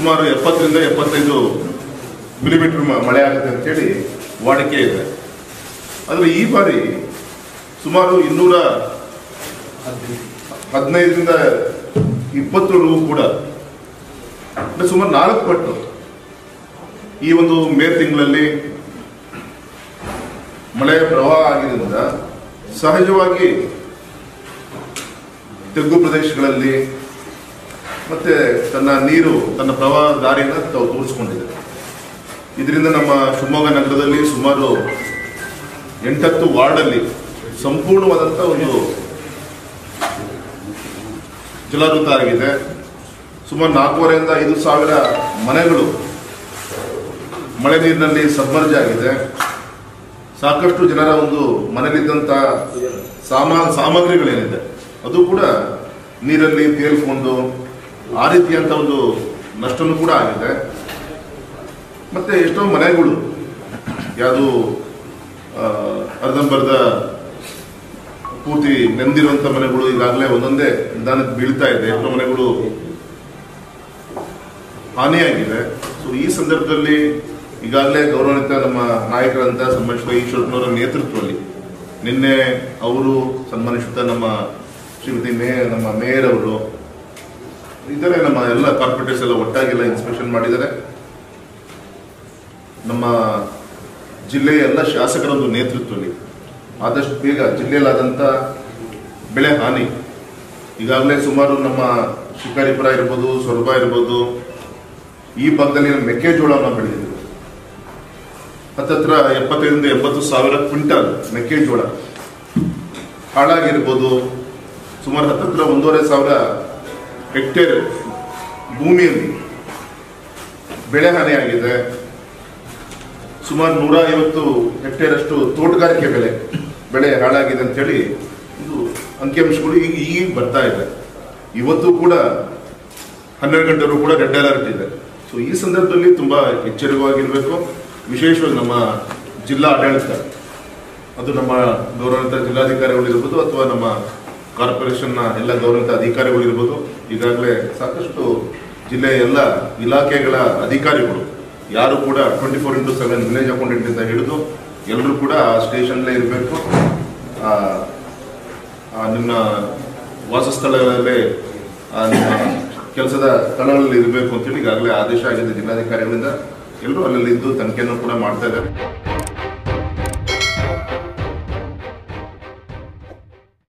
ಸುಮಾರು ಎಪ್ಪತ್ತರಿಂದ ಎಪ್ಪತ್ತೈದು ಮಿಲಿಮೀಟರ್ ಮಳೆ ಆಗುತ್ತೆ ಅಂತೇಳಿ ವಾಡಿಕೆ ಇದೆ. ಆದರೆ ಈ ಬಾರಿ ಸುಮಾರು ಇನ್ನೂರ ಹದಿನೈದರಿಂದ ಇಪ್ಪತ್ತೇಳು ಕೂಡ. ಅಂದರೆ ಸುಮಾರು ನಾಲ್ಕು ಪಟ್ಟು ಈ ಒಂದು ಮೇ ತಿಂಗಳಲ್ಲಿ ಮಳೆ ಪ್ರವಾಹ ಆಗಿದ್ದರಿಂದ ಸಹಜವಾಗಿ ತಗ್ಗು ಪ್ರದೇಶಗಳಲ್ಲಿ ಮತ್ತೆ ತನ್ನ ನೀರು, ತನ್ನ ಪ್ರವಾಹ ದಾರಿಯನ್ನು ತಾವು ತೋರಿಸ್ಕೊಂಡಿದೆ. ಇದರಿಂದ ನಮ್ಮ ಶಿವಮೊಗ್ಗ ನಗರದಲ್ಲಿ ಸುಮಾರು ಎಂಟತ್ತು ವಾರ್ಡಲ್ಲಿ ಸಂಪೂರ್ಣವಾದಂಥ ಒಂದು ಜಲಾವೃತ ಆಗಿದೆ ಸುಮಾರು ನಾಲ್ಕೂವರೆಯಿಂದ ಐದು ಸಾವಿರ ಮನೆಗಳು ಮಳೆ ನೀರಿನಲ್ಲಿ ಸಬ್ಮರ್ಜ್ ಆಗಿದೆ. ಸಾಕಷ್ಟು ಜನರ ಒಂದು ಮನೆಯಲ್ಲಿದ್ದಂಥ ಸಾಮಾನ್ ಸಾಮಗ್ರಿಗಳೇನಿದೆ. ಅದು ಕೂಡ ನೀರಲ್ಲಿ ತೇಲ್ಕೊಂಡು ಆ ರೀತಿಯಂಥ ಒಂದು ನಷ್ಟನೂ ಕೂಡ ಆಗಿದೆ. ಮತ್ತೆ ಎಷ್ಟೋ ಮನೆಗಳು, ಯಾವುದು ಅರ್ಧಂಬರ್ಧ ಪೂರ್ತಿ ನೆಂದಿರುವಂತ ಮನೆಗಳು ಈಗಾಗಲೇ ಒಂದೊಂದೇ ನಿಧಾನಕ್ಕೆ ಬೀಳ್ತಾ ಇದೆ. ಎಷ್ಟೋ ಮನೆಗಳು ಹಾನಿಯಾಗಿದೆ. ಸೊ ಈ ಸಂದರ್ಭದಲ್ಲಿ ಈಗಾಗಲೇ ಗೌರವಾನ್ವಿತ ನಮ್ಮ ನಾಯಕರಂತ ಸನ್ಮಾನಿಸಿದ ಈಶ್ವರಪ್ಪನವರ ನೇತೃತ್ವದಲ್ಲಿ ನಿನ್ನೆ ಅವರು ಸನ್ಮಾನಿಸುತ್ತ ನಮ್ಮ ಶ್ರೀಮತಿ ಮೇ, ನಮ್ಮ ಮೇಯರ್ ಅವರು ಇದ್ದಾರೆ ನಮ್ಮ ಎಲ್ಲ ಕಾರ್ಪೊರೇಟರ್ಸ್ ಎಲ್ಲ ಒಟ್ಟಾಗೆಲ್ಲ ಇನ್ಸ್ಪೆಕ್ಷನ್ ಮಾಡಿದ್ದಾರೆ. ನಮ್ಮ ಜಿಲ್ಲೆಯ ಎಲ್ಲ ಶಾಸಕರ ಒಂದು ನೇತೃತ್ವದಲ್ಲಿ ಆದಷ್ಟು ಬೇಗ ಜಿಲ್ಲೆಯಲ್ಲಾದಂಥ ಬೆಳೆ ಹಾನಿ, ಈಗಾಗಲೇ ಸುಮಾರು ನಮ್ಮ ಶಿಕಾರಿಪುರ ಇರ್ಬೋದು, ಸೊರಬ ಇರ್ಬೋದು, ಈ ಭಾಗದಲ್ಲಿ ಮೆಕ್ಕೆಜೋಳವನ್ನು ಬೆಳೆದಿದ್ರು ಹತ್ತತ್ರ ಎಪ್ಪತ್ತೈದರಿಂದ ಎಂಬತ್ತು ಸಾವಿರ ಕ್ವಿಂಟಲ್ ಮೆಕ್ಕೆಜೋಳ ಹಾಳಾಗಿರ್ಬೋದು. ಸುಮಾರು ಹತ್ತತ್ರ ಒಂದೂವರೆ ಸಾವಿರ ಹೆಕ್ಟೇರ್ ಭೂಮಿಯಲ್ಲಿ ಬೆಳೆ ಹಾನಿಯಾಗಿದೆ ಸುಮಾರು ನೂರ ಐವತ್ತು ಹೆಕ್ಟೇರ್ ಅಷ್ಟು ತೋಟಗಾರಿಕೆ ಬೆಳೆ ಬೆಳೆ ಹಾಳಾಗಿದೆ ಅಂತೇಳಿ ಇದು ಅಂಕಿಅಂಶಗಳು ಈಗ ಈಗ ಬರ್ತಾ ಇದೆ. ಇವತ್ತು ಕೂಡ ಹನ್ನೆರಡು ಗಂಟೆವರೆಗೂ ಕೂಡ ರೆಡ್ ಅಲರ್ಟ್ ಇದೆ. ಸೊ ಈ ಸಂದರ್ಭದಲ್ಲಿ ತುಂಬಾ ಎಚ್ಚರಿಕವಾಗಿರಬೇಕು ವಿಶೇಷವಾಗಿ ನಮ್ಮ ಜಿಲ್ಲಾ ಆಡಳಿತ, ಅದು ನಮ್ಮ ಗೌರವಾನ್ವಿತ ಜಿಲ್ಲಾಧಿಕಾರಿಗಳಿರ್ಬೋದು ಅಥವಾ ನಮ್ಮ ಕಾರ್ಪೊರೇಷನ್ನ ಎಲ್ಲ ಗೌರವಿತ ಅಧಿಕಾರಿಗಳಿರ್ಬೋದು ಈಗಾಗಲೇ ಸಾಕಷ್ಟು ಜಿಲ್ಲೆಯ ಎಲ್ಲ ಇಲಾಖೆಗಳ ಅಧಿಕಾರಿಗಳು, ಯಾರು ಕೂಡ twenty four into seven village accountant ಅಂತ ಹಿಡಿದು ಎಲ್ಲರೂ ಕೂಡ ಆ ಸ್ಟೇಷನ್ಲೇ ಇರಬೇಕು. ನಿಮ್ಮ ವಾಸಸ್ಥಳಗಳಲ್ಲೇ ನಿಮ್ಮ ಕೆಲಸದ ಸ್ಥಳಗಳಲ್ಲಿ ಇರಬೇಕು ಅಂತೇಳಿ ಈಗಾಗಲೇ ಆದೇಶ ಆಗಿದೆ ಜಿಲ್ಲಾಧಿಕಾರಿಗಳಿಂದ. ಎಲ್ಲರೂ ಅಲ್ಲಲ್ಲಿ ಇದ್ದು ತನಿಖೆಯನ್ನು ಕೂಡ ಮಾಡ್ತಾ ಇದ್ದಾರೆ.